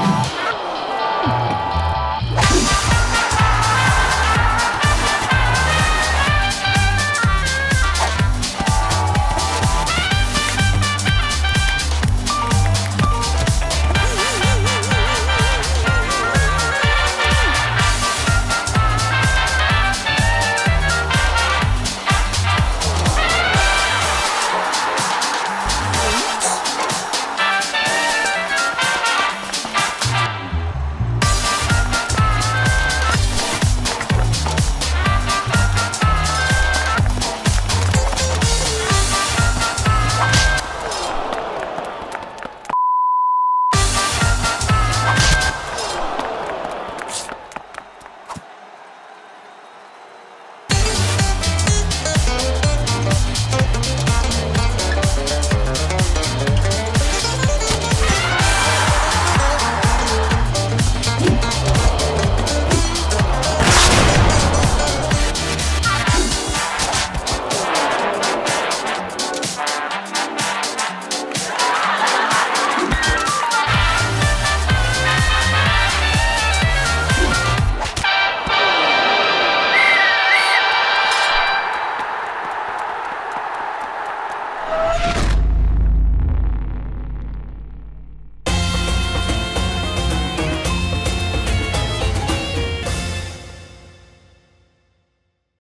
Oh! Ah!